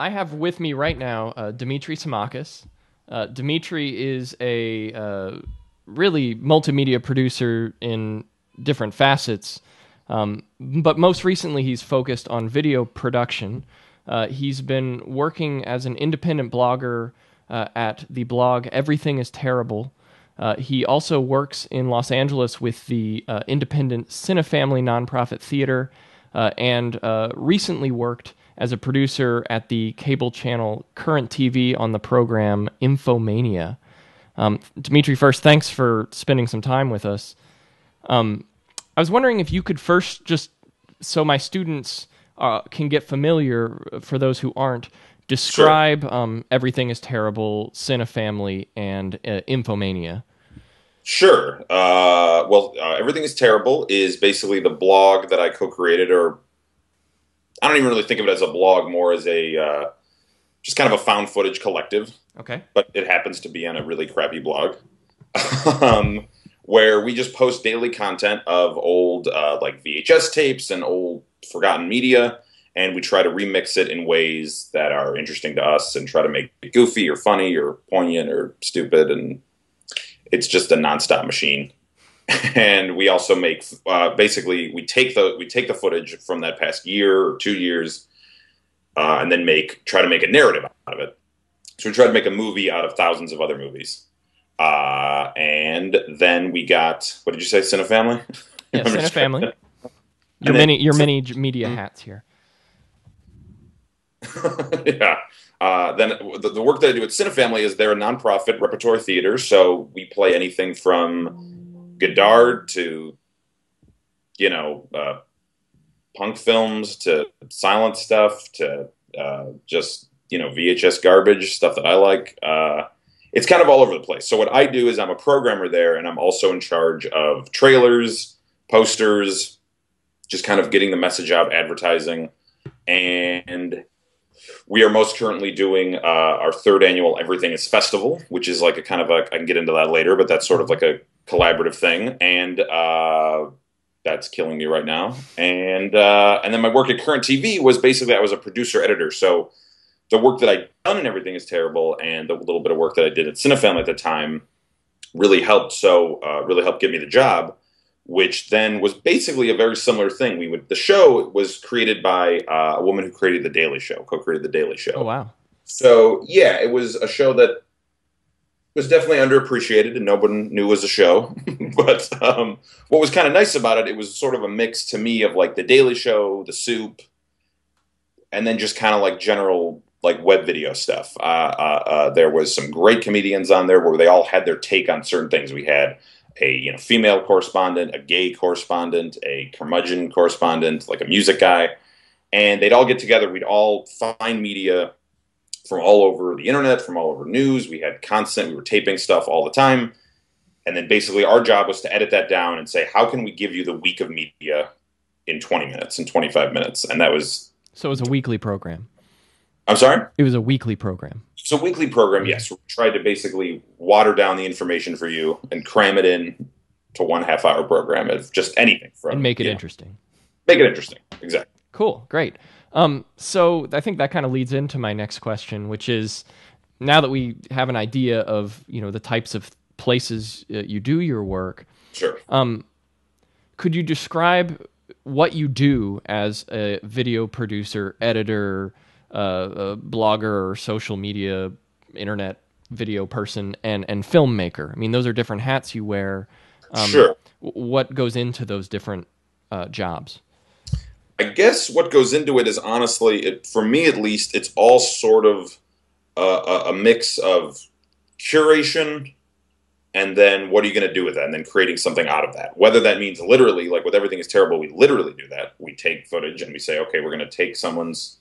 I have with me right now uh, Dimitri Simakis. Uh, Dimitri is a uh, really multimedia producer in different facets, um, but most recently he's focused on video production. Uh, he's been working as an independent blogger uh, at the blog Everything is Terrible. Uh, he also works in Los Angeles with the uh, independent Cinefamily nonprofit theater and recently worked as a producer at the cable channel Current TV on the program Infomania. Um, Dimitri, first, thanks for spending some time with us. Um, I was wondering if you could first just, so my students uh, can get familiar, for those who aren't, describe Sure. um, Everything is Terrible, Cinefamily, and uh, Infomania. Sure. Uh, well, uh, everything is terrible is basically the blog that I co-created, or I don't even really think of it as a blog, more as a uh, just kind of a found footage collective. Okay. But it happens to be on a really crappy blog, um, where we just post daily content of old uh, like VHS tapes and old forgotten media, and we try to remix it in ways that are interesting to us, and try to make it goofy or funny or poignant or stupid and it's just a nonstop machine. And we also make uh, basically we take the we take the footage from that past year or two years, uh, and then make try to make a narrative out of it. So we try to make a movie out of thousands of other movies. Uh, and then we got what did you say, Cinefamily? Yeah, I'm just trying Cinefamily. to- Your And then- many, your many j- media hats here. yeah. Uh, then the, the work that I do at Cinefamily is they're a nonprofit repertory theater, so we play anything from Godard to, you know, uh, punk films to silent stuff to uh, just you know VHS garbage stuff that I like. Uh, it's kind of all over the place. So what I do is I'm a programmer there, and I'm also in charge of trailers, posters, just kind of getting the message out, advertising, and we are most currently doing uh, our third annual Everything is Festival, which is like a kind of a, I can get into that later, but that's sort of like a collaborative thing. And uh, that's killing me right now. And, uh, and then my work at Current TV was basically I was a producer editor. So the work that I'd done and everything is terrible. And the little bit of work that I did at Cinefam at the time really helped. So uh, really helped get me the job which then was basically a very similar thing. We would the show was created by uh, a woman who created the Daily Show, co-created the Daily Show. Oh wow. So yeah, it was a show that was definitely underappreciated and no one knew was a show. but um, what was kind of nice about it, it was sort of a mix to me of like the Daily Show, The Soup, and then just kind of like general like web video stuff. Uh, uh, uh, there was some great comedians on there where they all had their take on certain things. We had a you know female correspondent, a gay correspondent, a curmudgeon correspondent, like a music guy, and they'd all get together. We'd all find media from all over the internet, from all over news. We had constant. We were taping stuff all the time, and then basically our job was to edit that down and say, how can we give you the week of media in 20 minutes, in 25 minutes, and that was. So it was a weekly program. I'm sorry. It was a weekly program. So weekly program, yes, we tried to basically water down the information for you and cram it in to one half hour program of just anything from and make it know, interesting. make it interesting. Exactly. Cool, great. Um, so I think that kind of leads into my next question, which is now that we have an idea of you know the types of places uh, you do your work, Sure. um, could you describe what you do as a video producer, editor, uh, blogger, or social media, internet video person, and and filmmaker? I mean, those are different hats you wear. Um, sure. What goes into those different uh, jobs? I guess what goes into it is honestly, it, for me at least, it's all sort of a, a, a mix of curation and then what are you going to do with that? And then creating something out of that. Whether that means literally like with everything is terrible we literally do that. We take footage and we say okay we're going to take someone's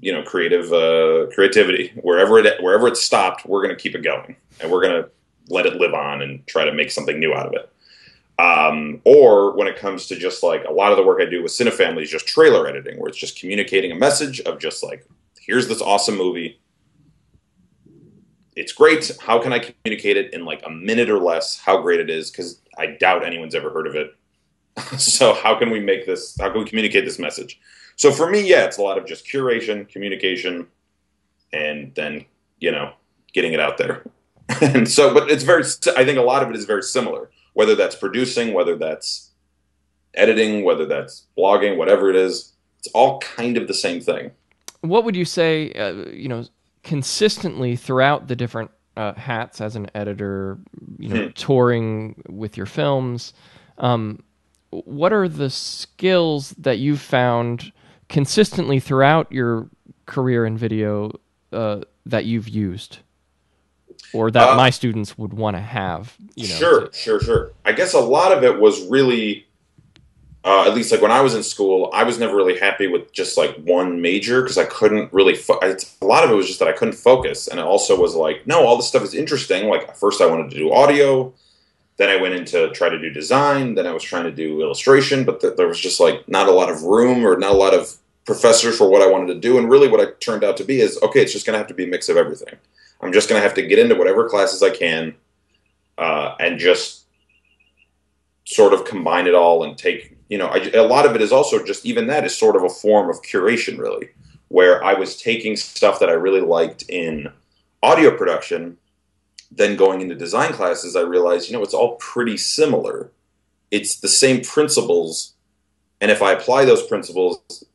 you know creative uh, creativity. Wherever it wherever it stopped we're going to keep it going and we're going to let it live on and try to make something new out of it um, or when it comes to just like a lot of the work I do with Cinefamily is just trailer editing, where it's just communicating a message of just like, here's this awesome movie. It's great. How can I communicate it in like a minute or less? How great it is? Because I doubt anyone's ever heard of it. so how can we make this? How can we communicate this message? So for me, yeah, it's a lot of just curation, communication, and then you know getting it out there. and so, but it's very. I think a lot of it is very similar. Whether that's producing, whether that's editing, whether that's blogging, whatever it is, it's all kind of the same thing. What would you say? Uh, you know, consistently throughout the different uh, hats as an editor, you know, hmm. touring with your films. Um, what are the skills that you've found consistently throughout your career in video uh, that you've used? Or that uh, my students would want to have, you know. Sure, to... sure, sure. I guess a lot of it was really uh, at least like when I was in school, I was never really happy with just like one major because I couldn't really. Fo- I, a lot of it was just that I couldn't focus, and it also was like, no, all this stuff is interesting. Like first, I wanted to do audio, then I went into try to do design, then I was trying to do illustration, but th- there was just like not a lot of room or not a lot of professors for what I wanted to do. And really, what I turned out to be is okay. It's just going to have to be a mix of everything. I'm just going to have to get into whatever classes I can, uh, and just sort of combine it all and take you know, I, a lot of it is also just even that is sort of a form of curation, really, where I was taking stuff that I really liked in audio production, then going into design classes, I realized, you know, it's all pretty similar. It's the same principles, and if I apply those principles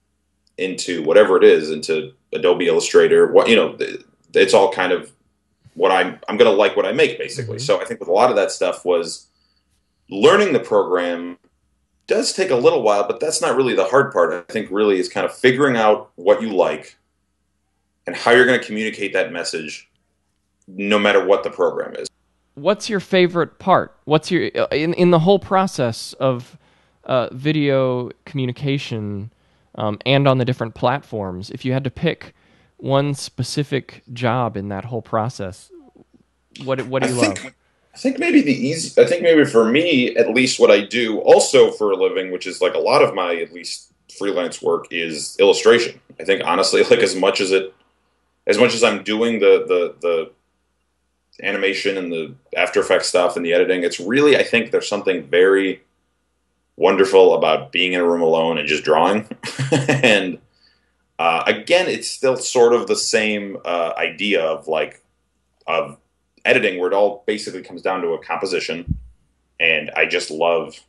into whatever it is, into Adobe Illustrator, what you know, it's all kind of what I'm I'm going to like what I make basically. Mm-hmm. So I think with a lot of that stuff was learning the program does take a little while, but that's not really the hard part. I think really is kind of figuring out what you like and how you're going to communicate that message no matter what the program is. What's your favorite part? What's your in in the whole process of uh, video communication um, and on the different platforms? If you had to pick one specific job in that whole process, what what do you I love? Think, I think maybe the easy. I think maybe for me, at least, what I do also for a living, which is like a lot of my at least freelance work, is illustration. I think honestly, like as much as it, as much as I'm doing the the the animation and the After Effects stuff and the editing, it's really I think there's something very wonderful about being in a room alone and just drawing. and uh, again, it's still sort of the same uh, idea of like of editing where it all basically comes down to a composition. And I just love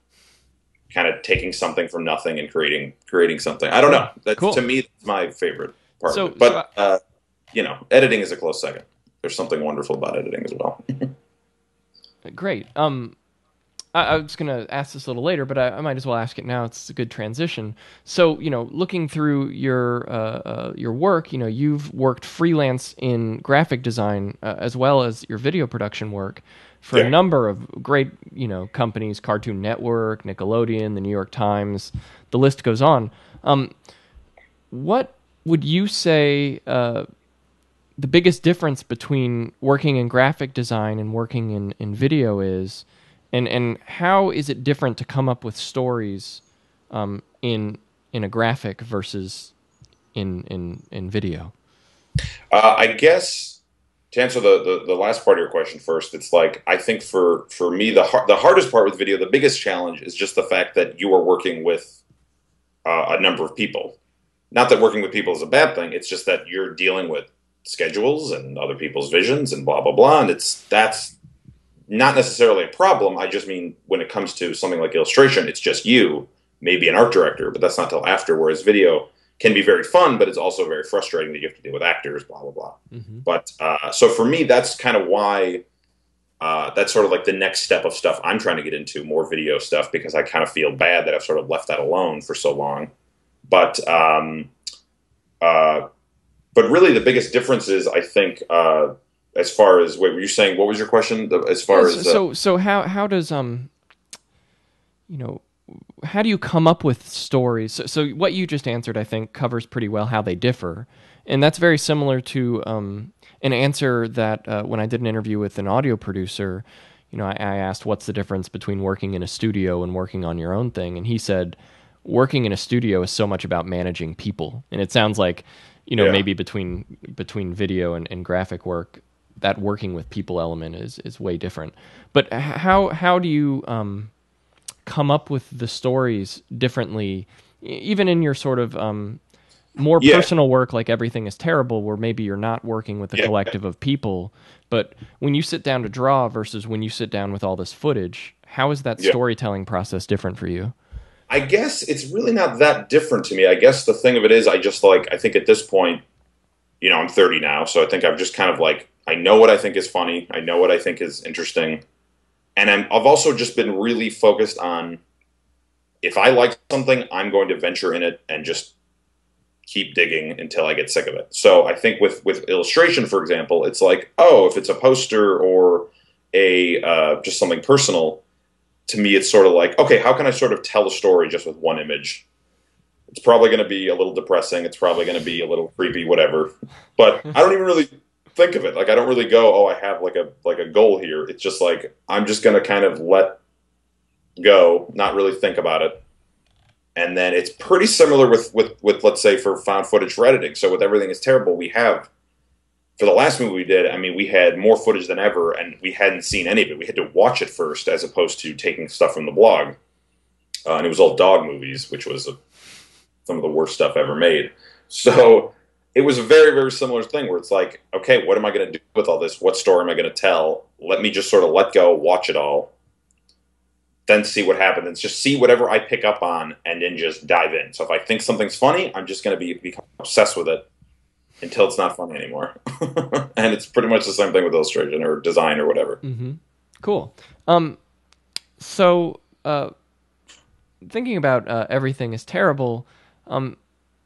kind of taking something from nothing and creating creating something. I don't know. That's cool. to me that's my favorite part. So, but so uh, you know, editing is a close second. There's something wonderful about editing as well. Great. Um, I, I was going to ask this a little later, but I, I, might as well ask it now. It's a good transition. So, you know, looking through your uh, uh, your work, you know, you've worked freelance in graphic design uh, as well as your video production work for yeah. a number of great, you know, companies: Cartoon Network, Nickelodeon, the New York Times. The list goes on. Um, what would you say? Uh, the biggest difference between working in graphic design and working in, in video is and and how is it different to come up with stories um, in in a graphic versus in in in video? Uh, I guess to answer the, the, the last part of your question first, it's like I think for for me the har- the hardest part with video, the biggest challenge is just the fact that you are working with uh, a number of people. Not that working with people is a bad thing. It's just that you're dealing with schedules and other people's visions and blah blah blah, and it's that's not necessarily a problem. I just mean when it comes to something like illustration, it's just you, maybe an art director, but that's not till after. Whereas video can be very fun, but it's also very frustrating that you have to deal with actors, blah blah blah. Mm-hmm. But uh, so for me, that's kind of why uh, that's sort of like the next step of stuff I'm trying to get into more video stuff because I kind of feel bad that I've sort of left that alone for so long. But um, uh, but really, the biggest difference is I think uh, as far as wait, were you saying what was your question? As far as uh, so so how how does um you know how do you come up with stories? So, so, what you just answered, I think, covers pretty well how they differ, and that's very similar to um, an answer that uh, when I did an interview with an audio producer, you know, I, I, asked what's the difference between working in a studio and working on your own thing, and he said, working in a studio is so much about managing people, and it sounds like, you know, yeah. maybe between between video and, and graphic work, that working with people element is is way different. But how how do you um, come up with the stories differently even in your sort of um, more Yeah. personal work, like everything is terrible, where maybe you're not working with a Yeah. collective of people, but when you sit down to draw versus when you sit down with all this footage, how is that Yeah. storytelling process different for you? I guess it's really not that different to me. I guess the thing of it is, I just like, I think at this point, you know, I'm 30 now, so I think I've just kind of like, I know what I think is funny, I know what I think is interesting, and I'm, I've also just been really focused on if I like something, I'm going to venture in it and just keep digging until I get sick of it. So I think with with illustration, for example, it's like, oh, if it's a poster or a uh, just something personal, to me, it's sort of like, okay, how can I sort of tell a story just with one image? It's probably going to be a little depressing. It's probably going to be a little creepy, whatever. But I don't even really think of it. Like I don't really go, oh, I have like a like a goal here. It's just like I'm just going to kind of let go, not really think about it. And then it's pretty similar with with with let's say for found footage for editing. So with everything is terrible, we have for the last movie we did, I mean, we had more footage than ever, and we hadn't seen any of it. We had to watch it first, as opposed to taking stuff from the blog. Uh, and it was all dog movies, which was a, some of the worst stuff ever made. So it was a very, very similar thing where it's like, okay, what am I going to do with all this? What story am I going to tell? Let me just sort of let go, watch it all, then see what happens. Just see whatever I pick up on, and then just dive in. So if I think something's funny, I'm just going to be become obsessed with it until it's not funny anymore. and it's pretty much the same thing with illustration or design or whatever. Mm-hmm. Cool. Um, so uh, thinking about uh, everything is terrible. Um,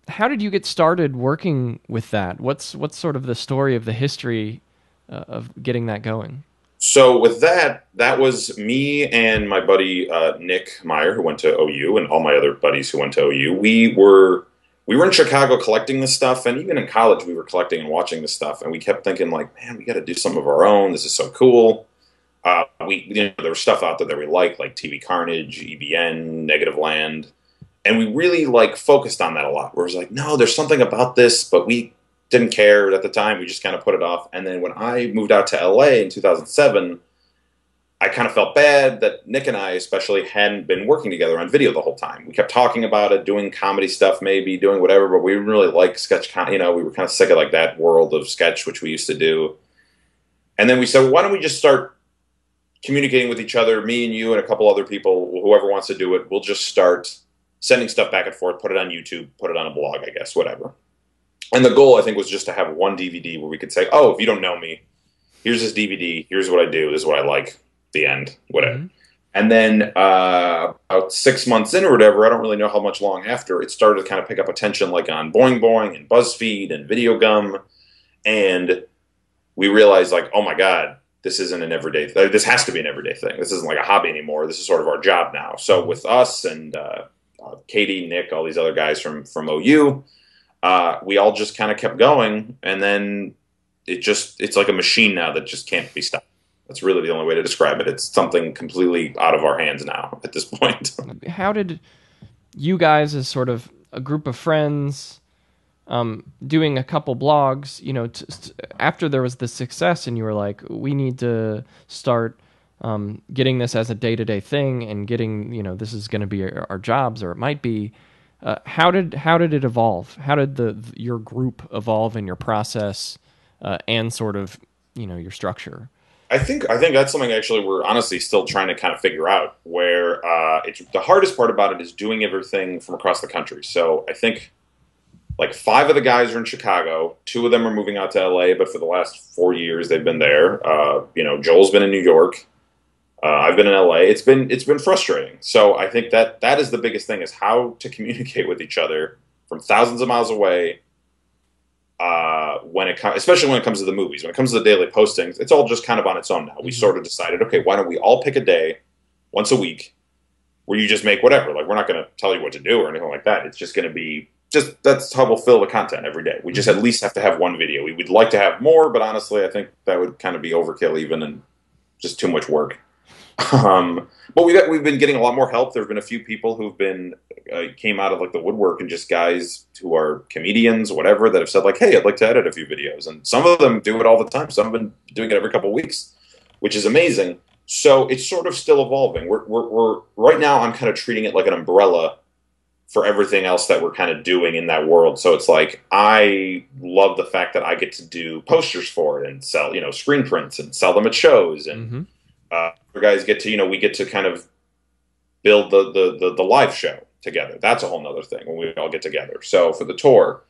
how did you get started working with that? What's what's sort of the story of the history uh, of getting that going? So with that, that was me and my buddy uh, Nick Meyer, who went to OU, and all my other buddies who went to OU. We were we were in Chicago collecting this stuff, and even in college, we were collecting and watching this stuff, and we kept thinking like, man, we got to do some of our own. This is so cool. Uh, we you know there was stuff out there that we liked, like TV Carnage, EBN, Negativland, and we really like focused on that a lot. Where it was like, no, there's something about this, but we didn't care at the time. We just kind of put it off. And then when I moved out to LA in 2007, I kind of felt bad that Nick and I, especially, hadn't been working together on video the whole time. We kept talking about it, doing comedy stuff, maybe doing whatever, but we didn't really like sketch. Con- you know, we were kind of sick of like that world of sketch, which we used to do. And then we said, why don't we just start communicating with each other, me and you and a couple other people, whoever wants to do it. We'll just start sending stuff back and forth, put it on YouTube, put it on a blog, I guess, whatever. And the goal, I think, was just to have one DVD where we could say, "Oh, if you don't know me, here's this DVD. Here's what I do. This is what I like." The end, whatever. Mhm. And then uh, about six months in or whatever, I don't really know how much long after, it started to kind of pick up attention, like on Boing Boing and BuzzFeed and Video Gum, and we realized, like, oh my god, this isn't an everyday. Th- this has to be an everyday thing. This isn't like a hobby anymore. This is sort of our job now. So with us and uh, uh, Katie, Nick, all these other guys from from OU, uh, we all just kind of kept going, and then it just it's like a machine now that just can't be stopped. That's really the only way to describe it. It's something completely out of our hands now at this point. How did you guys, as sort of a group of friends, um, doing a couple blogs, you know, t- t- after there was the success, and you were like, we need to start um, getting this as a day to day thing, and getting, you know, this is going to be our, our jobs, or it might be. Uh, how did how did it evolve? How did the your group evolve in your process uh, and sort of you know your structure? I think I think that's something actually we're honestly still trying to kind of figure out. Where uh, it's the hardest part about it is doing everything from across the country. So I think like five of the guys are in Chicago. Two of them are moving out to LA, but for the last four years they've been there. Uh, you know, Joel's been in New York. Uh, I've been in LA. It's been it's been frustrating. So I think that that is the biggest thing is how to communicate with each other from thousands of miles away. Uh, when it comes, especially when it comes to the movies, when it comes to the daily postings, it's all just kind of on its own now. We Mhm. sort of decided, okay, why don't we all pick a day once a week where you just make whatever. Like we're not going to tell you what to do or anything like that. It's just going to be just that's how we'll fill the content every day. We just at least have to have one video. We would like to have more, but honestly, I think that would kind of be overkill even and just too much work. Um, but we got, we've been getting a lot more help. There have been a few people who've been uh, came out of like the woodwork and just guys who are comedians, whatever, that have said like, "Hey, I'd like to edit a few videos." And some of them do it all the time. Some have been doing it every couple of weeks, which is amazing. So it's sort of still evolving. We're, we're, we're right now. I'm kind of treating it like an umbrella for everything else that we're kind of doing in that world. So it's like I love the fact that I get to do posters for it and sell, you know, screen prints and sell them at shows, and mm-hmm. Uh, guys get to, you know, we get to kind of build the, the the the live show together. That's a whole nother thing when we all get together. So for the tour,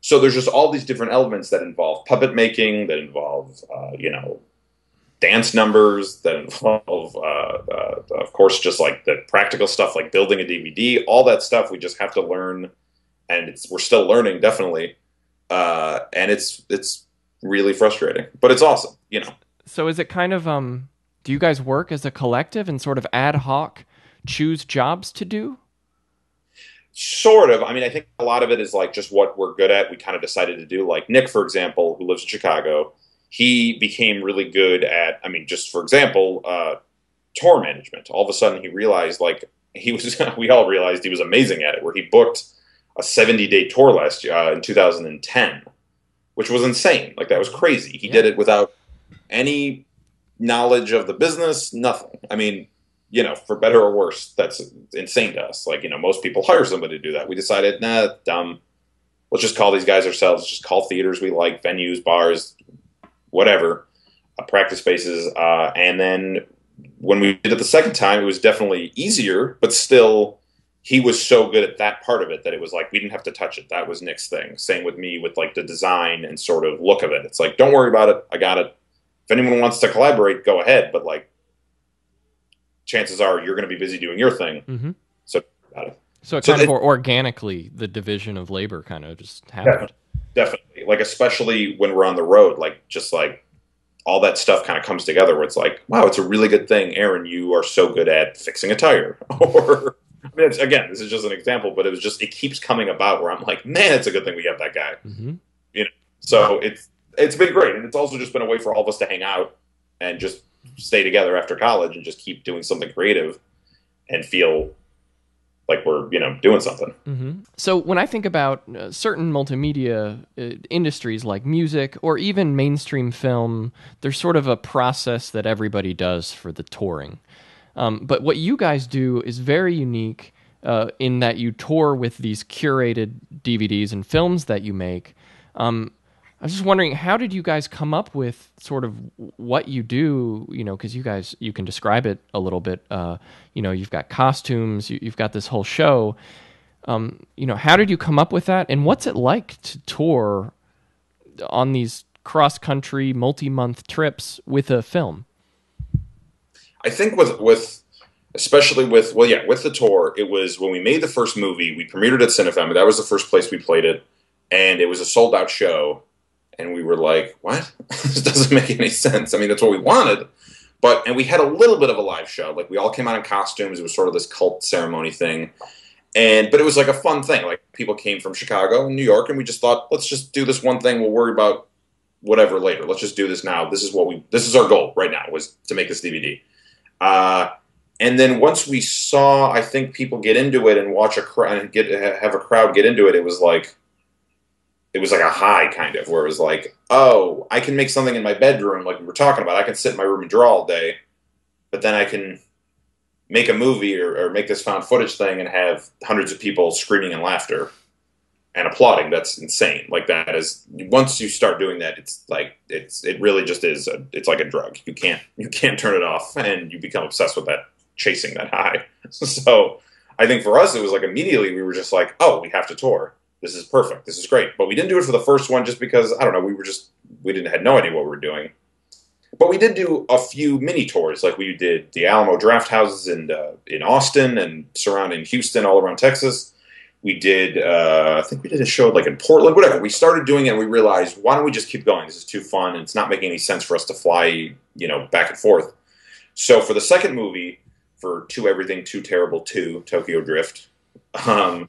so there's just all these different elements that involve puppet making, that involve, uh, you know, dance numbers that involve, uh, uh, of course, just like the practical stuff like building a DVD, all that stuff we just have to learn, and it's we're still learning definitely, uh, and it's it's really frustrating, but it's awesome, you know. So is it kind of um? Do you guys work as a collective and sort of ad hoc choose jobs to do? Sort of. I mean, I think a lot of it is like just what we're good at. We kind of decided to do. Like Nick, for example, who lives in Chicago he became really good at, I mean, just for example, uh, tour management. All of a sudden, he realized, like, he was, we all realized he was amazing at it, where he booked a 70 day tour last year uh, in 2010, which was insane. Like, that was crazy. He yeah. did it without any knowledge of the business, nothing. I mean, you know, for better or worse, that's insane to us. Like, you know, most people hire somebody to do that. We decided, nah, dumb. Let's just call these guys ourselves. Just call theaters we like, venues, bars, whatever, uh, practice spaces. Uh, and then when we did it the second time, it was definitely easier, but still, he was so good at that part of it that it was like we didn't have to touch it. That was Nick's thing. Same with me with like the design and sort of look of it. It's like, don't worry about it. I got it. If anyone wants to collaborate, go ahead. But like, chances are you're going to be busy doing your thing. Mm-hmm. So, so it kind so of it, organically, the division of labor kind of just happened. Definitely. Like, especially when we're on the road, like, just like all that stuff kind of comes together where it's like, wow, it's a really good thing, Aaron, you are so good at fixing a tire. or, I mean, again, this is just an example, but it was just, it keeps coming about where I'm like, man, it's a good thing we got that guy. Mm-hmm. You know, so it's, it's been great. And it's also just been a way for all of us to hang out and just stay together after college and just keep doing something creative and feel like we're you know doing something. Mm-hmm. So when I think about uh, certain multimedia uh, industries like music or even mainstream film, there's sort of a process that everybody does for the touring. Um, but what you guys do is very unique uh, in that you tour with these curated DVDs and films that you make. Um, I was just wondering, how did you guys come up with sort of what you do? You know, because you guys you can describe it a little bit. Uh, you know, you've got costumes, you, have got this whole show. Um, you know, how did you come up with that, and what's it like to tour on these cross country, multi month trips with a film? I think with with especially with well, yeah, with the tour, it was when we made the first movie. We premiered it at Cinefama. That was the first place we played it, and it was a sold out show and we were like, "What? this doesn't make any sense." I mean, that's what we wanted, but and we had a little bit of a live show. Like we all came out in costumes. It was sort of this cult ceremony thing, and but it was like a fun thing. Like people came from Chicago and New York, and we just thought, let's just do this one thing. We'll worry about whatever later. Let's just do this now. This is what we. This is our goal right now was to make this DVD. Uh, and then once we saw, I think people get into it and watch a crowd, get have a crowd get into it. It was like it was like a high kind of where it was like, oh, I can make something in my bedroom, like we were talking about. I can sit in my room and draw all day, but then I can make a movie or, or make this found footage thing and have hundreds of people screaming in laughter and applauding. That's insane. Like that is once you start doing that, it's like it's it really just is. A, it's like a drug. You can't you can't turn it off, and you become obsessed with that, chasing that high. So I think for us, it was like immediately we were just like, oh, we have to tour this is perfect. This is great. But we didn't do it for the first one just because I don't know. We were just we didn't had no idea what we were doing. But we did do a few mini tours, like we did the Alamo Drafthouses in uh, in Austin and surrounding Houston, all around Texas. We did, uh, I think we did a show like in Portland, whatever. We started doing it, and we realized, why don't we just keep going? This is too fun, and it's not making any sense for us to fly, you know, back and forth. So for the second movie, for Two Everything Too Terrible Two, Tokyo Drift, um,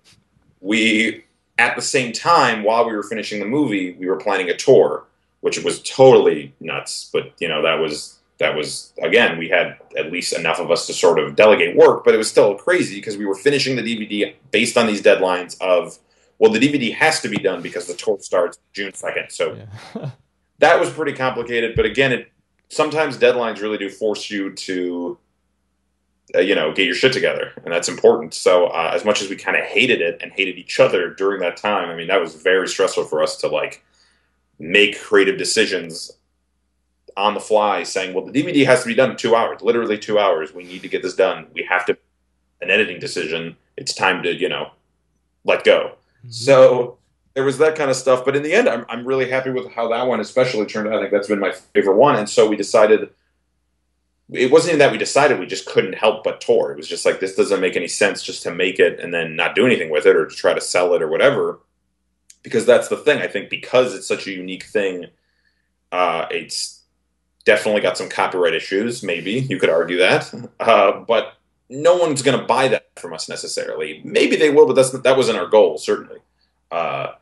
we at the same time, while we were finishing the movie, we were planning a tour, which was totally nuts. But you know, that was that was again, we had at least enough of us to sort of delegate work, but it was still crazy because we were finishing the DVD based on these deadlines of well, the DVD has to be done because the tour starts June second. So yeah. that was pretty complicated. But again, it sometimes deadlines really do force you to uh, you know, get your shit together, and that's important. So, uh, as much as we kind of hated it and hated each other during that time, I mean, that was very stressful for us to like make creative decisions on the fly, saying, "Well, the DVD has to be done in two hours, literally two hours. We need to get this done. We have to an editing decision. It's time to, you know, let go." Mm-hmm. So there was that kind of stuff. But in the end, I'm, I'm really happy with how that one especially turned out. I think that's been my favorite one. And so we decided it wasn't even that we decided we just couldn't help but tour. It was just like this doesn't make any sense just to make it and then not do anything with it or to try to sell it or whatever. Because that's the thing. I think because it's such a unique thing, uh, it's definitely got some copyright issues. Maybe you could argue that, uh, but no one's going to buy that from us necessarily. Maybe they will, but that's that wasn't our goal certainly. Uh,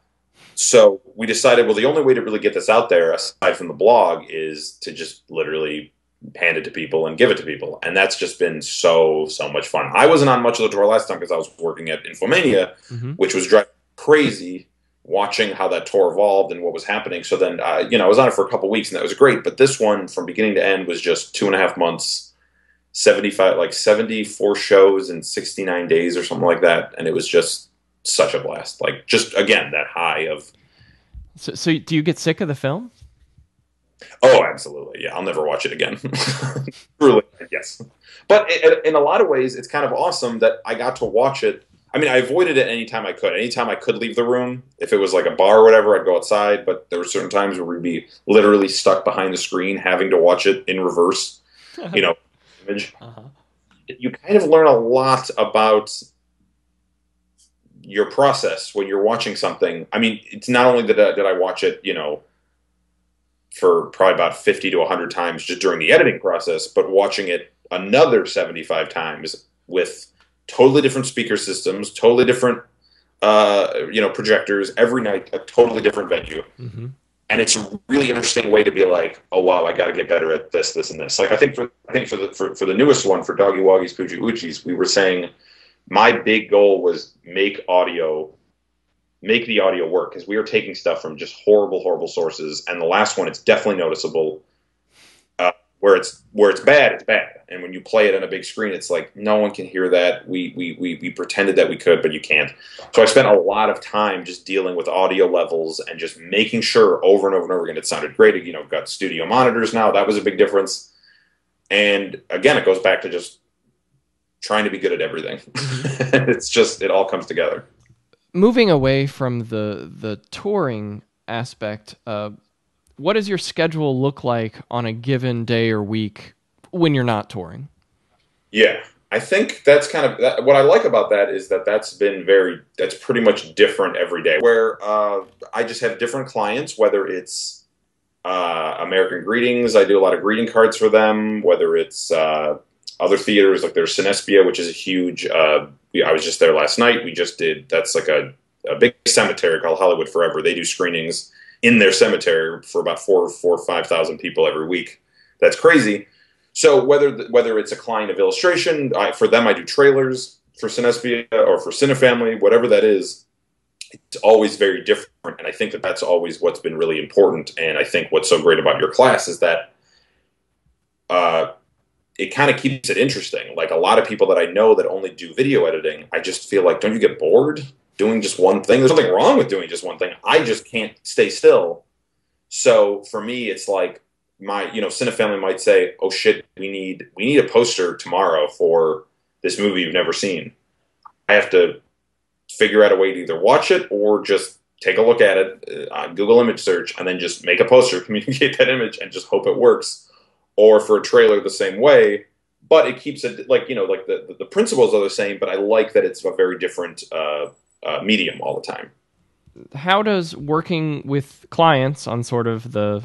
so we decided, well, the only way to really get this out there, aside from the blog, is to just literally hand it to people and give it to people. And that's just been so, so much fun. I wasn't on much of the tour last time because I was working at Infomania, mm-hmm. which was driving crazy watching how that tour evolved and what was happening. So then, uh, you know, I was on it for a couple weeks and that was great. But this one, from beginning to end, was just two and a half months, 75, like 74 shows in 69 days or something like that. And it was just such a blast. Like, just again, that high of. So, so do you get sick of the film? Oh, absolutely. Yeah, I'll never watch it again. Truly, yes. But it, in a lot of ways, it's kind of awesome that I got to watch it. I mean, I avoided it anytime I could. Anytime I could leave the room, if it was like a bar or whatever, I'd go outside. But there were certain times where we'd be literally stuck behind the screen, having to watch it in reverse. You know, image. Uh-huh. You kind of learn a lot about your process when you're watching something. I mean, it's not only that, that I watch it, you know, for probably about 50 to 100 times just during the editing process, but watching it another 75 times with totally different speaker systems, totally different, uh, you know, projectors every night, a totally different venue. Mm-hmm. And it's a really interesting way to be like, oh wow, I got to get better at this, this, and this. Like I think for I think for the for, for the newest one for Doggy Woggies Poochie Oochies, we were saying my big goal was make audio make the audio work because we are taking stuff from just horrible, horrible sources. And the last one, it's definitely noticeable. Uh, where it's where it's bad, it's bad. And when you play it on a big screen, it's like no one can hear that. We we we, we pretended that we could, but you can't. So I spent a lot of time just dealing with audio levels and just making sure over and over and over again it sounded great. You know, got studio monitors now. That was a big difference. And again, it goes back to just trying to be good at everything. It's just it all comes together moving away from the the touring aspect, uh, what does your schedule look like on a given day or week when you're not touring? Yeah, I think that's kind of that, what I like about that is that that's been very that's pretty much different every day. Where uh, I just have different clients, whether it's uh, American Greetings, I do a lot of greeting cards for them. Whether it's uh, other theaters like there's Cinespia, which is a huge. Uh, I was just there last night. We just did. That's like a, a big cemetery called Hollywood Forever. They do screenings in their cemetery for about four, four, five thousand people every week. That's crazy. So whether whether it's a client of illustration, I, for them I do trailers for Cinespia or for Cinefamily, whatever that is. It's always very different, and I think that that's always what's been really important. And I think what's so great about your class is that uh, it kind of keeps it interesting. Like a lot of people that I know that only do video editing, I just feel like, don't you get bored doing just one thing? There's nothing wrong with doing just one thing. I just can't stay still. So for me, it's like my, you know, Cine Family might say, "Oh shit, we need we need a poster tomorrow for this movie you've never seen." I have to figure out a way to either watch it or just take a look at it, uh, Google image search, and then just make a poster, communicate that image, and just hope it works or for a trailer the same way but it keeps it like you know like the, the principles are the same but i like that it's a very different uh, uh, medium all the time. How does working with clients on sort of the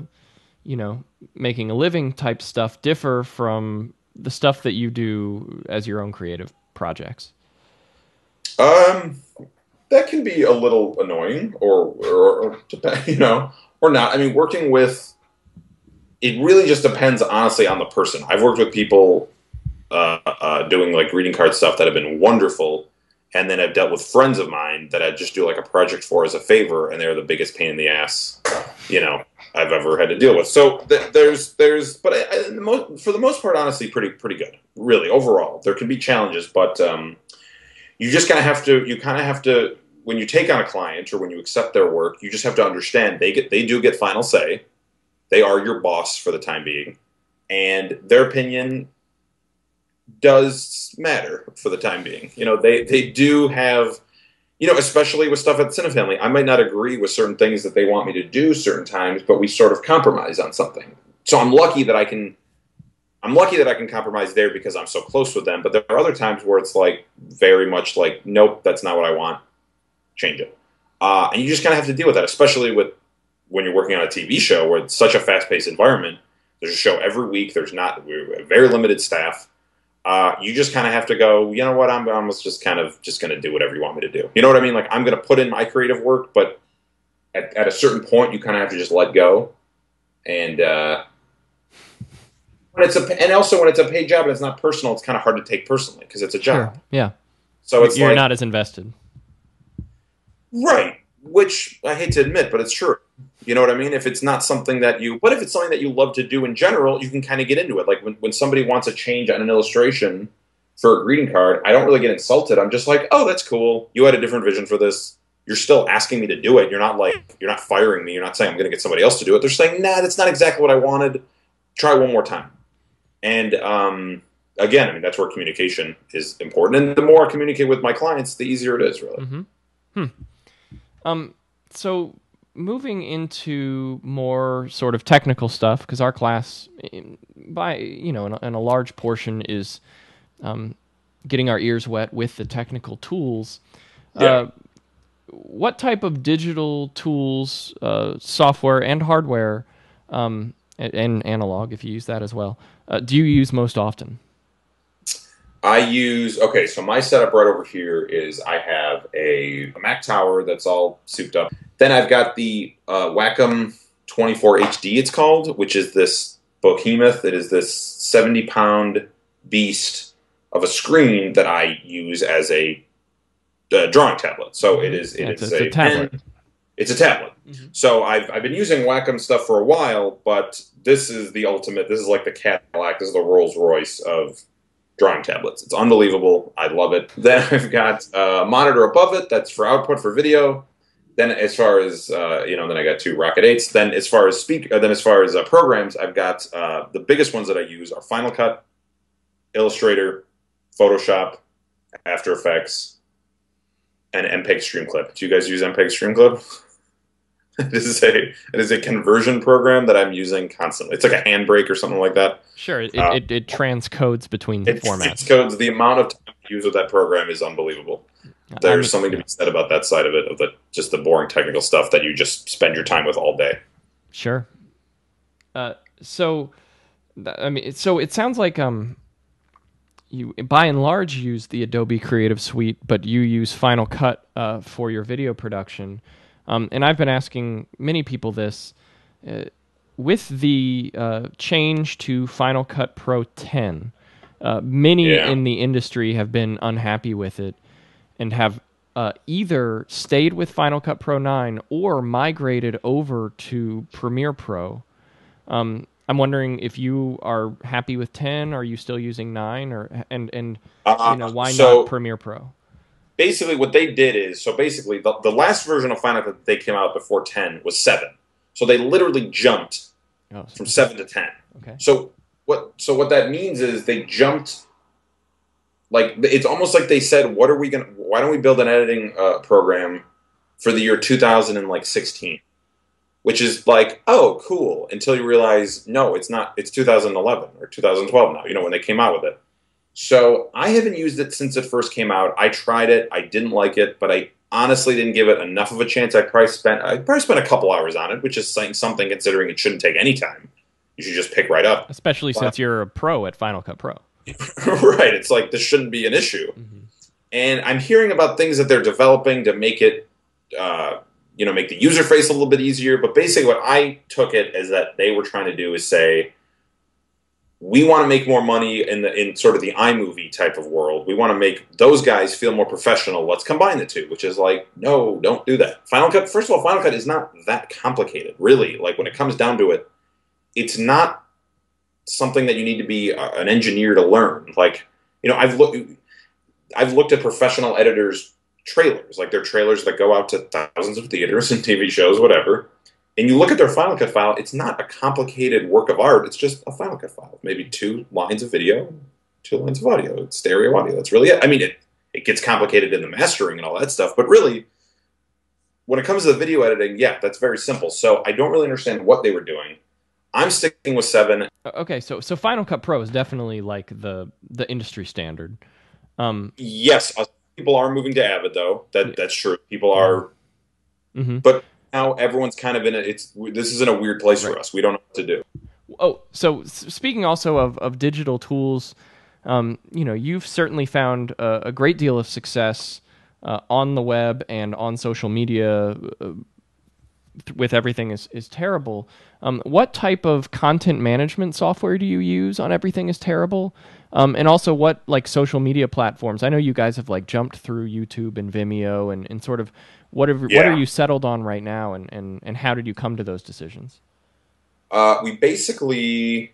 you know making a living type stuff differ from the stuff that you do as your own creative projects? Um that can be a little annoying or or, or you know or not. I mean working with it really just depends, honestly, on the person. I've worked with people uh, uh, doing like greeting card stuff that have been wonderful, and then I've dealt with friends of mine that I just do like a project for as a favor, and they're the biggest pain in the ass, you know, I've ever had to deal with. So th- there's there's, but I, I, the mo- for the most part, honestly, pretty pretty good, really overall. There can be challenges, but um, you just kind of have to you kind of have to when you take on a client or when you accept their work, you just have to understand they get they do get final say. They are your boss for the time being, and their opinion does matter for the time being. You know, they they do have, you know, especially with stuff at Cinefamily, I might not agree with certain things that they want me to do certain times, but we sort of compromise on something. So I'm lucky that I can. I'm lucky that I can compromise there because I'm so close with them. But there are other times where it's like very much like, nope, that's not what I want. Change it. Uh, and you just kind of have to deal with that, especially with when you're working on a TV show where it's such a fast-paced environment. There's a show every week. There's not very limited staff uh, you just kind of have to go, you know what, I'm almost just kind of just going to do whatever you want me to do. You know what I mean? Like I'm going to put in my creative work, but at, at a certain point, you kind of have to just let go. And uh, when it's a, and also when it's a paid job and it's not personal, it's kind of hard to take personally because it's a job. Sure. Yeah. So it's you're like, not as invested. right? Which I hate to admit, but it's true. You know what I mean? If it's not something that you, but if it's something that you love to do in general, you can kind of get into it. Like when, when somebody wants a change on an illustration for a greeting card, I don't really get insulted. I'm just like, oh, that's cool. You had a different vision for this. You're still asking me to do it. You're not like, you're not firing me. You're not saying I'm going to get somebody else to do it. They're saying, nah, that's not exactly what I wanted. Try one more time. And um, again, I mean, that's where communication is important. And the more I communicate with my clients, the easier it is, really. Mm-hmm. Hmm. Um, so moving into more sort of technical stuff because our class by you know and a large portion is um, getting our ears wet with the technical tools Yeah. uh, what type of digital tools uh, software and hardware um, and, and analog if you use that as well uh, do you use most often I use okay, so my setup right over here is I have a, a Mac Tower that's all souped up. Then I've got the uh, Wacom 24 HD, it's called, which is this behemoth. It is this 70 pound beast of a screen that I use as a uh, drawing tablet. So it is it Yeah, it's is a- it's a tablet. pen- It's a tablet. Mhm. So I've I've been using Wacom stuff for a while, but this is the ultimate. This is like the Cadillac. This is the Rolls Royce of drawing tablets. It's unbelievable. I love it. Then I've got a monitor above it that's for output for video. Then as far as uh, you know, then I got two Rokit Eights. Then as far as speak, uh, then as far as uh, programs, I've got uh, the biggest ones that I use are Final Cut, Illustrator, Photoshop, After Effects, and MPEG Streamclip. Do you guys use MPEG Streamclip? it is a it is a conversion program that I'm using constantly. It's like a handbrake or something like that. sure it, Uh, it, it transcodes between the It formats codes. The amount of time you use with that program is unbelievable. There's something to be said about that side of it, of the just the boring technical stuff that you just spend your time with all day. Sure. Uh, so, I mean, so it sounds like um, you by and large use the Adobe Creative Suite, but you use Final Cut uh, for your video production. Um, and I've been asking many people this. Uh, with the uh, change to Final Cut Pro 10, uh, many Yeah. in the industry have been unhappy with it and have uh, either stayed with Final Cut Pro 9 or migrated over to Premiere Pro. Um, I'm wondering if you are happy with 10. Are you still using 9, or and and Uh, you know why so not Premiere Pro? basically, what they did is so basically the, the last version of Final Cut that they came out before ten was seven. So they literally jumped Oh, from seven to ten. okay. So what? So what that means is they jumped. Like it's almost like they said, "What are we gonna? Why don't we build an editing uh, program for the year 2016?" Which is like, oh, cool. Until you realize, no, it's not. It's 2011 or 2012 now. You know when they came out with it. So I haven't used it since it first came out. I tried it. I didn't like it, but I honestly didn't give it enough of a chance. I probably spent I probably spent a couple hours on it, which is saying something considering it shouldn't take any time. You should just pick right up. Especially Wow. since you're a pro at Final Cut Pro. right. It's like this shouldn't be an issue. And I'm hearing about things that they're developing to make it, uh, you know, make the user face a little bit easier. But basically, what I took it as that they were trying to do is say, we want to make more money in the in sort of the iMovie type of world. We want to make those guys feel more professional. Let's combine the two, which is like, no, don't do that. Final Cut, first of all, Final Cut is not that complicated, really. Like when it comes down to it, it's not something that you need to be uh, an engineer to learn. Like, you know, I've looked I've looked at professional editors trailers, like their trailers that go out to thousands of theaters and TV shows, whatever and you look at their Final Cut file, it's not a complicated work of art. It's just a Final Cut file, maybe two lines of video, two lines of audio, it's stereo audio. That's really it. I mean, it it gets complicated in the mastering and all that stuff, but really, when it comes to the video editing, yeah, that's very simple. So I don't really understand what they were doing. I'm sticking with seven. Okay, so so Final Cut Pro is definitely like the the industry standard. Um, yes, uh, people are moving to Avid though. That that's true. People are, mm-hmm. but now everyone's kind of in it. It's this is in a weird place right. for us. We don't know what to do. Oh, so speaking also of of digital tools, um, you know, you've certainly found a, a great deal of success uh, on the web and on social media. Uh, with everything is, is terrible. Um, what type of content management software do you use on everything is terrible? Um, and also what like social media platforms? I know you guys have like jumped through YouTube and Vimeo and, and sort of what have, yeah. what are you settled on right now, and, and, and how did you come to those decisions? Uh, we basically,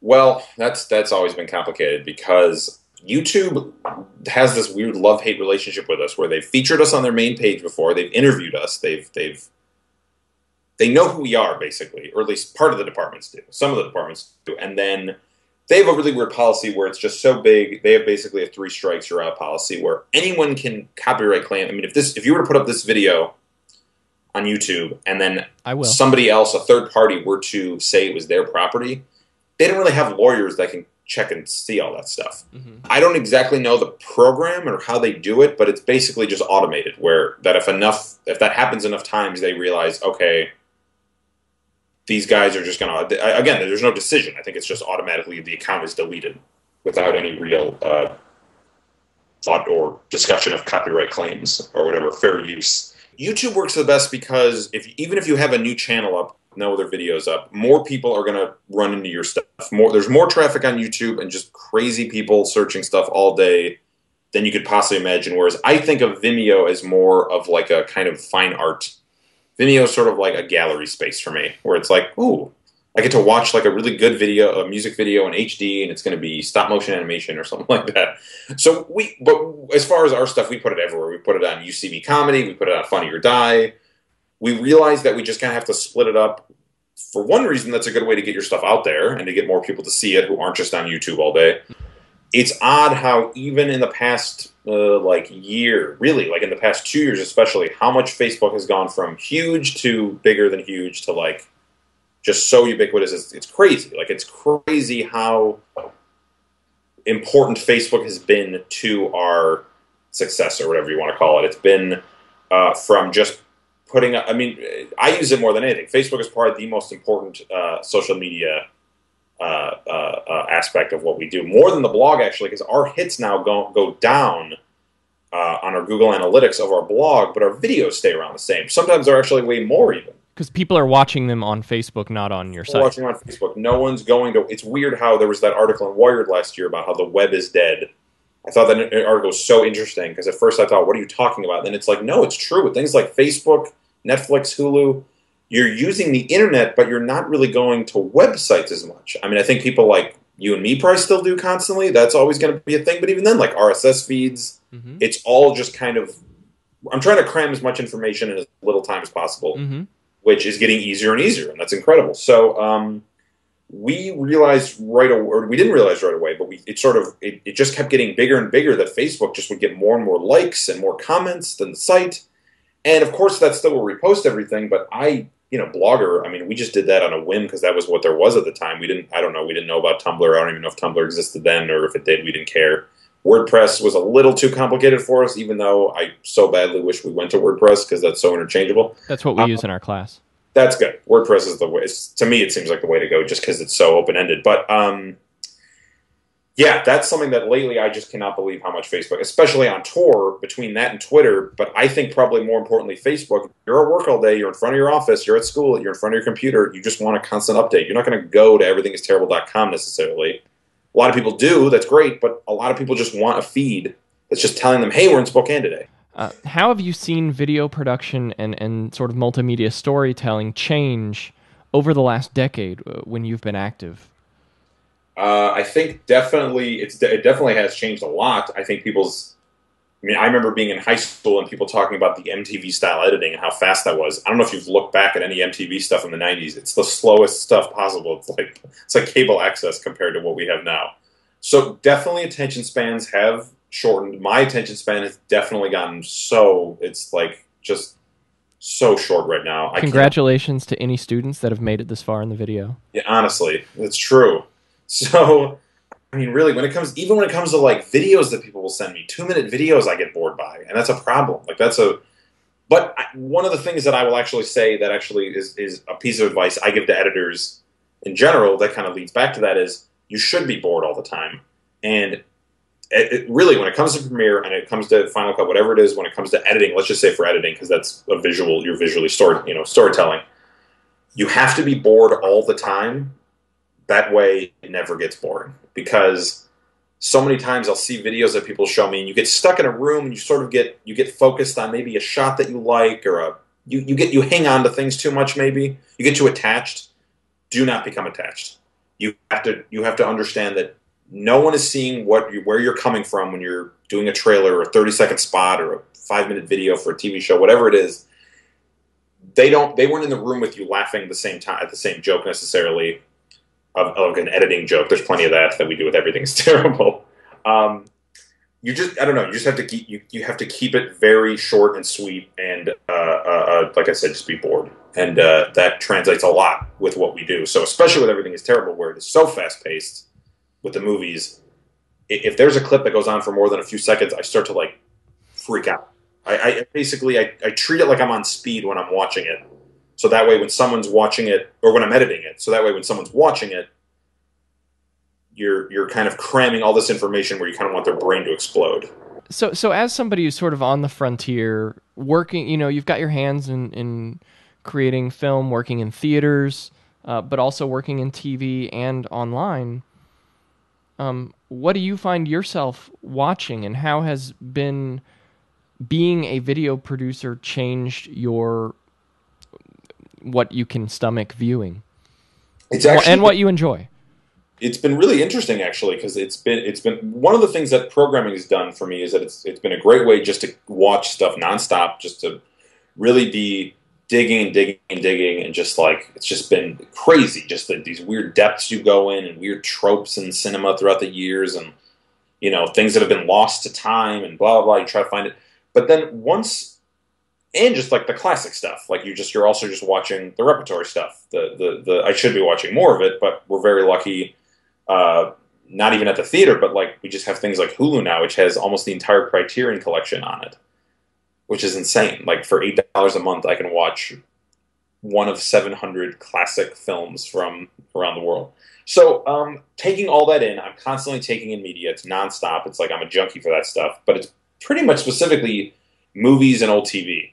well, that's that's always been complicated because YouTube has this weird love hate relationship with us, where they've featured us on their main page before, they've interviewed us, they've they've they know who we are basically, or at least part of the departments do. Some of the departments do, and then they have a really weird policy where it's just so big. They have basically a three strikes you're out policy where anyone can copyright claim. I mean, if this if you were to put up this video on YouTube and then somebody else, a third party, were to say it was their property, they don't really have lawyers that can check and see all that stuff. Mm-hmm. I don't exactly know the program or how they do it, but it's basically just automated where that if enough if that happens enough times they realize okay these guys are just going to again there's no decision. I think it's just automatically the account is deleted without any real uh, thought or discussion of copyright claims or whatever fair use. Youtube works the best because if even if you have a new channel up no other videos up more people are going to run into your stuff. More there's more traffic on youtube and just crazy people searching stuff all day than you could possibly imagine whereas i think of vimeo as more of like a kind of fine art Vimeo is sort of like a gallery space for me, where it's like, ooh, I get to watch like a really good video, a music video in HD, and it's going to be stop motion animation or something like that. So we, but as far as our stuff, we put it everywhere. We put it on UCB Comedy, we put it on Funny or Die. We realized that we just kind of have to split it up. For one reason, that's a good way to get your stuff out there and to get more people to see it who aren't just on YouTube all day it's odd how even in the past uh, like year, really, like in the past two years especially, how much Facebook has gone from huge to bigger than huge to like just so ubiquitous. It's, it's crazy. Like it's crazy how important Facebook has been to our success or whatever you want to call it. It's been uh, from just putting. I mean, I use it more than anything. Facebook is probably the most important uh, social media uh, uh, aspect of what we do more than the blog actually because our hits now go go down uh, on our Google Analytics of our blog, but our videos stay around the same. Sometimes they're actually way more even because people are watching them on Facebook, not on your site. Watching on Facebook, no one's going to. It's weird how there was that article in Wired last year about how the web is dead. I thought that article was so interesting because at first I thought, "What are you talking about?" Then it's like, no, it's true. With things like Facebook, Netflix, Hulu, you're using the internet, but you're not really going to websites as much. I mean, I think people like you and me probably still do constantly. That's always going to be a thing. But even then, like RSS feeds, mm-hmm. it's all just kind of. I'm trying to cram as much information in as little time as possible, mm-hmm. which is getting easier and easier, and that's incredible. So um, we realized right away, or we didn't realize right away, but we it sort of it, it just kept getting bigger and bigger that Facebook just would get more and more likes and more comments than the site. And of course, that's still where we post everything. But I you know, Blogger, I mean, we just did that on a whim because that was what there was at the time. We didn't, I don't know, we didn't know about Tumblr. I don't even know if Tumblr existed then or if it did, we didn't care. WordPress was a little too complicated for us, even though I so badly wish we went to WordPress because that's so interchangeable. That's what we um, use in our class. That's good. WordPress is the way. to me, it seems like the way to go, just because it's so open ended. But um, yeah, that's something that lately I just cannot believe how much Facebook, especially on tour, between that and Twitter. But I think probably more importantly, Facebook. You're at work all day. You're in front of your office. You're at school. You're in front of your computer. You just want a constant update. You're not going to go to everythingisterrible.com necessarily. A lot of people do. That's great. But a lot of people just want a feed that's just telling them, "Hey, we're in Spokane today." Uh, how have you seen video production and, and sort of multimedia storytelling change over the last decade uh, when you've been active? Uh, I think definitely it's it definitely has changed a lot. I think people's. I mean, I remember being in high school and people talking about the MTV style editing and how fast that was. I don't know if you've looked back at any MTV stuff in the '90s. It's the slowest stuff possible. It's like it's like cable access compared to what we have now. So definitely, attention spans have shortened. My attention span has definitely gotten so it's like just so short right now. Congratulations to any students that have made it this far in the video. Yeah, honestly, it's true. So, I mean, really, when it comes, even when it comes to like videos that people will send me, two minute videos, I get bored by, and that's a problem. Like that's a. But I, one of the things that I will actually say that actually is is a piece of advice I give to editors in general that kind of leads back to that is you should be bored all the time, and it, it really when it comes to Premiere and it comes to Final Cut, whatever it is, when it comes to editing, let's just say for editing because that's a visual, you're visually story, you know, storytelling. You have to be bored all the time that way it never gets boring. Because so many times I'll see videos that people show me and you get stuck in a room and you sort of get you get focused on maybe a shot that you like or a you, you get you hang on to things too much maybe. You get too attached. Do not become attached. You have to you have to understand that no one is seeing what you, where you're coming from when you're doing a trailer or a 30 second spot or a 5 minute video for a TV show whatever it is. They don't they weren't in the room with you laughing the same time at the same joke necessarily of, an editing joke. There's plenty of that that we do with everything is terrible. Um, you just I don't know. You just have to keep you, you have to keep it very short and sweet, and uh, uh, uh, like I said, just be bored, and uh, that translates a lot with what we do. So especially with everything is terrible, where it is so fast paced with the movies. If there's a clip that goes on for more than a few seconds, I start to like freak out. I, I basically I, I treat it like I'm on speed when I'm watching it so that way, when someone's watching it, or when I'm editing it, so that way, when someone's watching it, you're you're kind of cramming all this information where you kind of want their brain to explode. So, so as somebody who's sort of on the frontier, working, you know, you've got your hands in, in creating film, working in theaters, uh, but also working in TV and online. Um, what do you find yourself watching, and how has been being a video producer changed your what you can stomach viewing. It's actually, and what you enjoy. It's been really interesting actually because it's been it's been one of the things that programming has done for me is that it's it's been a great way just to watch stuff nonstop, just to really be digging and digging and digging and just like it's just been crazy just the, these weird depths you go in and weird tropes in cinema throughout the years and you know things that have been lost to time and blah blah blah you try to find it but then once and just like the classic stuff. Like you just you're also just watching the repertory stuff. The the the I should be watching more of it, but we're very lucky. Uh, not even at the theater, but like we just have things like Hulu now, which has almost the entire Criterion collection on it, which is insane. Like for eight dollars a month, I can watch one of seven hundred classic films from around the world. So, um, taking all that in, I'm constantly taking in media. It's nonstop. It's like I'm a junkie for that stuff, but it's pretty much specifically movies and old TV.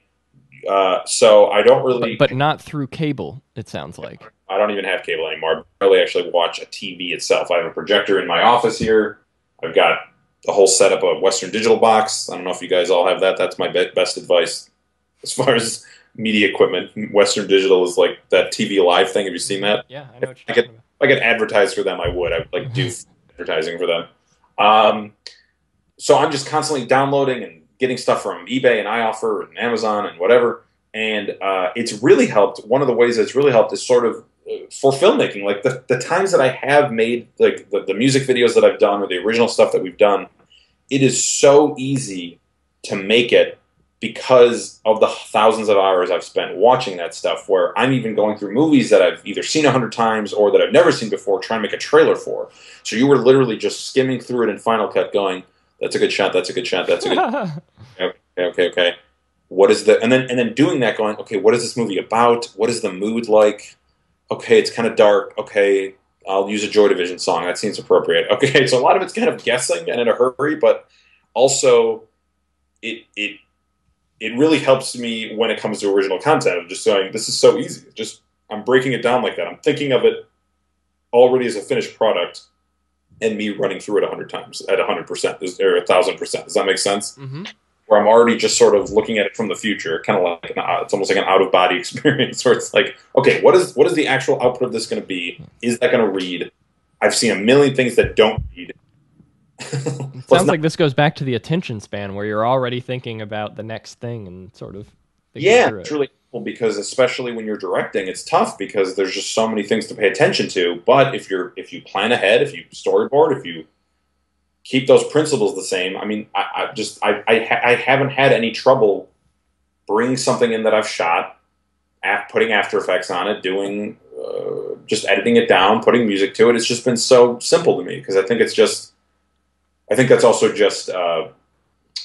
Uh, so I don't really, but, but, not through cable. It sounds like I don't even have cable anymore. I barely actually watch a TV itself. I have a projector in my office here. I've got a whole setup of Western Digital box. I don't know if you guys all have that. That's my best advice as far as media equipment. Western Digital is like that TV live thing. Have you seen that? Yeah, I know. If I could, if I could advertise for them, I would. I would like do advertising for them. Um, so I'm just constantly downloading and getting stuff from eBay and iOffer and Amazon and whatever. And uh, it's really helped. One of the ways it's really helped is sort of uh, for filmmaking. Like the, the times that I have made like the, the music videos that I've done or the original stuff that we've done, it is so easy to make it because of the thousands of hours I've spent watching that stuff, where I'm even going through movies that I've either seen a hundred times or that I've never seen before, trying to make a trailer for. So you were literally just skimming through it in Final Cut, going, "That's a good shot. That's a good shot. That's a good." okay, okay, okay. What is the and then and then doing that, going, okay, what is this movie about? What is the mood like? Okay, it's kind of dark. Okay, I'll use a Joy Division song. That seems appropriate. Okay, so a lot of it's kind of guessing and in a hurry, but also it it it really helps me when it comes to original content of just saying this is so easy. Just I'm breaking it down like that. I'm thinking of it already as a finished product, and me running through it a hundred times at a hundred percent or a thousand percent. Does that make sense? Mm-hmm. Where I'm already just sort of looking at it from the future, kind of like an, it's almost like an out of body experience, where it's like, okay, what is what is the actual output of this going to be? Is that going to read? I've seen a million things that don't read. Sounds not, like this goes back to the attention span, where you're already thinking about the next thing and sort of. Yeah, really cool because especially when you're directing, it's tough because there's just so many things to pay attention to. But if you're if you plan ahead, if you storyboard, if you keep those principles the same. I mean, I, I just I I, ha- I, haven't had any trouble bringing something in that I've shot, af- putting After Effects on it, doing uh, just editing it down, putting music to it. It's just been so simple to me because I think it's just I think that's also just uh,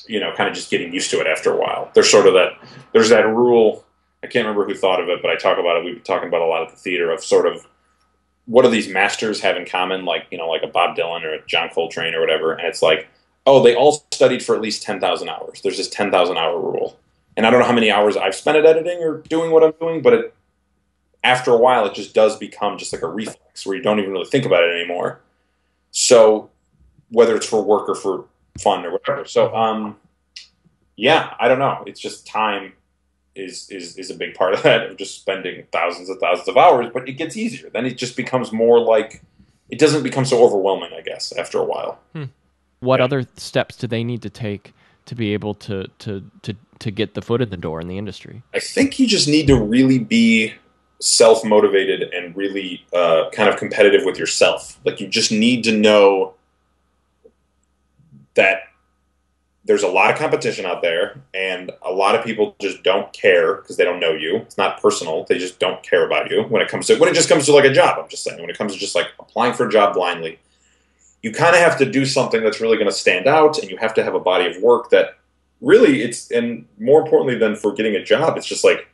you know kind of just getting used to it after a while. There's sort of that there's that rule. I can't remember who thought of it, but I talk about it. We've been talking about a lot at the theater of sort of what do these masters have in common? Like you know, like a Bob Dylan or a John Coltrane or whatever. And it's like, oh, they all studied for at least ten thousand hours. There's this ten thousand hour rule, and I don't know how many hours I've spent at editing or doing what I'm doing, but it, after a while, it just does become just like a reflex where you don't even really think about it anymore. So whether it's for work or for fun or whatever. So um, yeah, I don't know. It's just time is is is a big part of that of just spending thousands and thousands of hours. But it gets easier. Then it just becomes more like it doesn't become so overwhelming. I guess after a while. Hmm. What yeah. other steps do they need to take to be able to to to to get the foot in the door in the industry? I think you just need to really be self motivated and really uh, kind of competitive with yourself. Like you just need to know that there's a lot of competition out there, and a lot of people just don't care because they don't know you. It's not personal; they just don't care about you when it comes to when it just comes to like a job. I'm just saying when it comes to just like applying for a job blindly, you kind of have to do something that's really going to stand out, and you have to have a body of work that really it's and more importantly than for getting a job, it's just like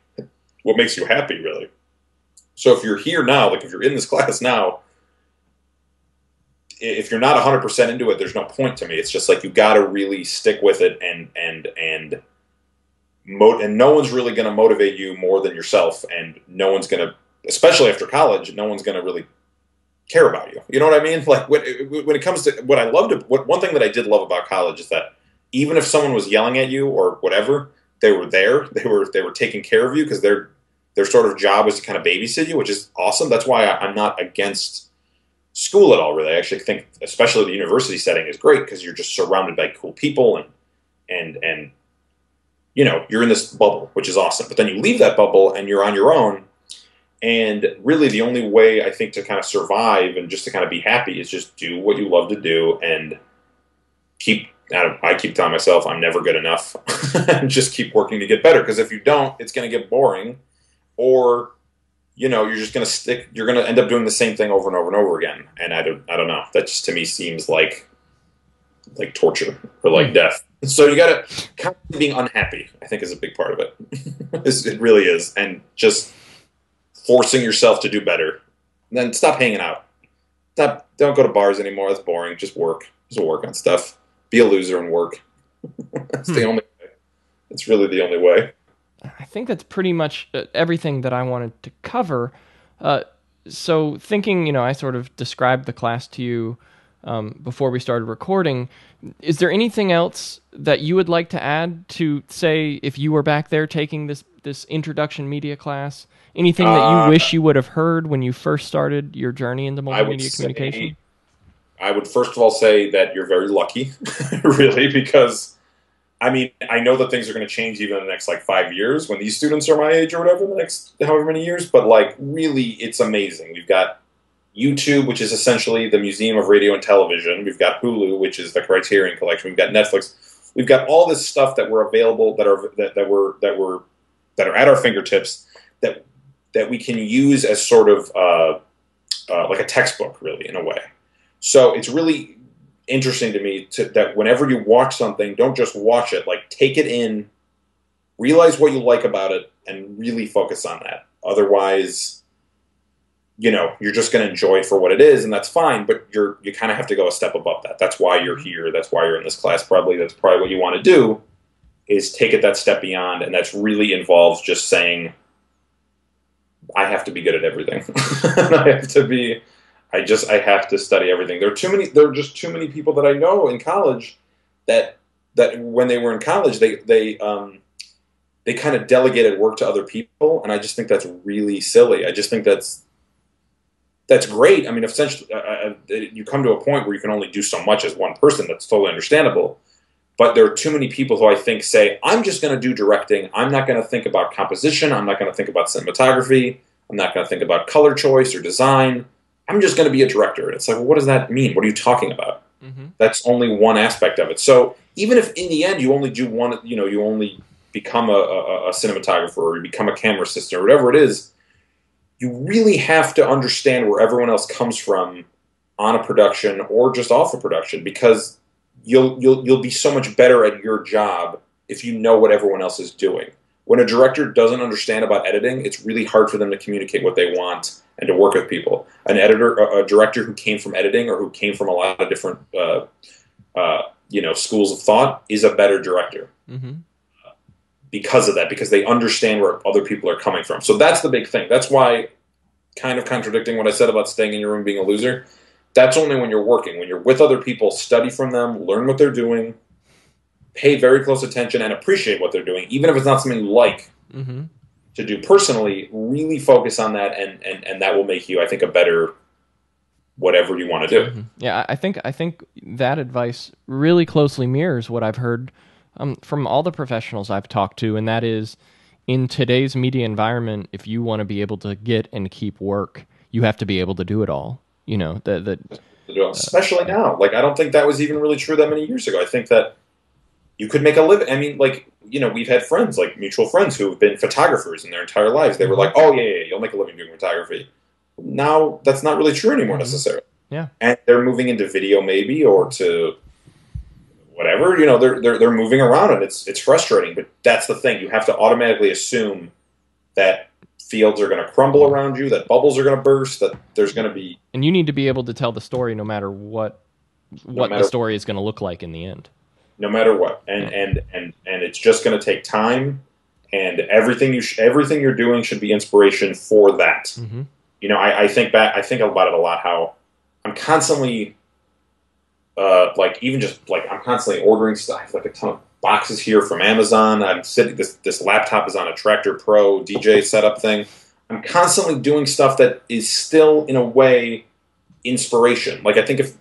what makes you happy, really. So if you're here now, like if you're in this class now, if you're not 100% into it there's no point to me. It's just like you got to really stick with it and and and mo- and no one's really going to motivate you more than yourself and no one's going to especially after college no one's going to really care about you. You know what i mean? Like when, when it comes to what i loved what one thing that i did love about college is that even if someone was yelling at you or whatever they were there they were they were taking care of you because their their sort of job was to kind of babysit you which is awesome. That's why I, i'm not against school at all. Really, I actually think, especially the university setting, is great because you're just surrounded by cool people and and and you know you're in this bubble, which is awesome. But then you leave that bubble and you're on your own. And really, the only way I think to kind of survive and just to kind of be happy is just do what you love to do and keep. I keep telling myself I'm never good enough, and just keep working to get better. Because if you don't, it's going to get boring, or you know, you're just going to stick, you're going to end up doing the same thing over and over and over again. And I don't, I don't know. That just to me seems like, like torture or like mm. death. So you got to constantly being unhappy. I think is a big part of it. it really is, and just forcing yourself to do better. And then stop hanging out. Stop. Don't go to bars anymore. That's boring. Just work. Just work on stuff. Be a loser and work. That's hmm. the only. way. It's really the only way. I think that's pretty much uh, everything that I wanted to cover. Uh, so, thinking, you know, I sort of described the class to you um, before we started recording. Is there anything else that you would like to add to say if you were back there taking this this introduction media class? Anything that you uh, wish you would have heard when you first started your journey into multimedia communication? I would first of all say that you're very lucky, really, because I mean, I know that things are going to change even in the next like five years when these students are my age or whatever, the next however many years. But like, really, it's amazing. We've got YouTube, which is essentially the Museum of Radio and Television. We've got Hulu, which is the Criterion Collection. We've got Netflix. We've got all this stuff that were available that are that, that were that were that are at our fingertips that that we can use as sort of uh, uh, like a textbook, really, in a way. So it's really interesting to me to, that whenever you watch something, don't just watch it. Like take it in, realize what you like about it, and really focus on that. Otherwise, you know you're just going to enjoy it for what it is and that's fine but you're you kind of have to go a step above that that's why you're mm-hmm. here that's why you're in this class probably that's probably what you want to do is take it that step beyond and that's really involves just saying i have to be good at everything i have to be i just i have to study everything there are too many there are just too many people that i know in college that that when they were in college they they um they kind of delegated work to other people and i just think that's really silly i just think that's that's great. I mean, essentially, uh, uh, you come to a point where you can only do so much as one person. That's totally understandable. But there are too many people who I think say, I'm just going to do directing. I'm not going to think about composition. I'm not going to think about cinematography. I'm not going to think about color choice or design. I'm just going to be a director. It's like, well, what does that mean? What are you talking about? Mm-hmm. That's only one aspect of it. So even if in the end you only do one, you know, you only become a, a, a cinematographer or you become a camera assistant or whatever it is, you really have to understand where everyone else comes from on a production or just off a production because you'll you'll you'll be so much better at your job if you know what everyone else is doing. When a director doesn't understand about editing, it's really hard for them to communicate what they want and to work with people. An editor, a, director who came from editing or who came from a lot of different, uh, uh, you know, schools of thought is a better director. Mm-hmm because of that, because they understand where other people are coming from. So that's the big thing. That's why, kind of contradicting what I said about staying in your room being a loser, that's only when you're working. When you're with other people, study from them, learn what they're doing, pay very close attention, and appreciate what they're doing, even if it's not something you like mm-hmm. to do personally. Really focus on that, and, and, and that will make you, I think, a better whatever you want to do. Mm-hmm. Yeah, I think I think that advice really closely mirrors what I've heard um, from all the professionals I've talked to, and that is in today's media environment, if you want to be able to get and keep work, you have to be able to do it all. You know, that that especially uh, now. Like I don't think that was even really true that many years ago. I think that you could make a living. I mean, like you know, we've had friends, like mutual friends, who have been photographers in their entire lives. They were like, "Oh yeah, yeah, you'll make a living doing photography." Now that's not really true anymore mm-hmm. necessarily. Yeah, and they're moving into video maybe or to whatever. You know, they're they're they're moving around and it's it's frustrating. But that's the thing. You have to automatically assume that fields are going to crumble around you, that bubbles are going to burst, that there's going to be. And you need to be able to tell the story no matter what what no matter, the story is going to look like in the end. No matter what, and and and and it's just going to take time. And everything you sh- everything you're doing should be inspiration for that. Mm-hmm. You know, I, I think back. I think about it a lot. How I'm constantly uh, like even just like I'm constantly ordering stuff, like a ton of boxes here from Amazon. I'm sitting this this laptop is on a Traktor Pro DJ setup thing. I'm constantly doing stuff that is still in a way inspiration. Like I think if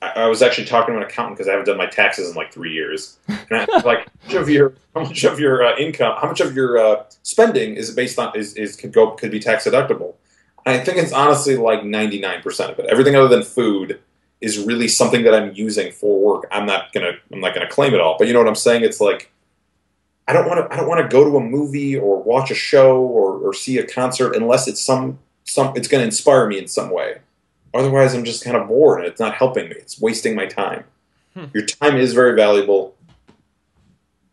I, I was actually talking to an accountant because I haven't done my taxes in like three years, and I, like how much of your how much of your uh, income, how much of your uh, spending is based on is, is could go could be tax deductible. And I think it's honestly like 99% of it. Everything other than food is really something that I'm using for work. I'm not gonna I'm not gonna claim it all, but you know what I'm saying? It's like I don't want to I don't want to go to a movie or watch a show or, or see a concert unless it's some some it's going to inspire me in some way. Otherwise, I'm just kind of bored and it's not helping me. It's wasting my time. Hmm. Your time is very valuable.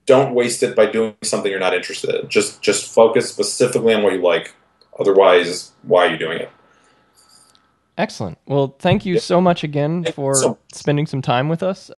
Don't waste it by doing something you're not interested in. Just just focus specifically on what you like. Otherwise, why are you doing it? Excellent. Well, thank you so much again for so spending some time with us.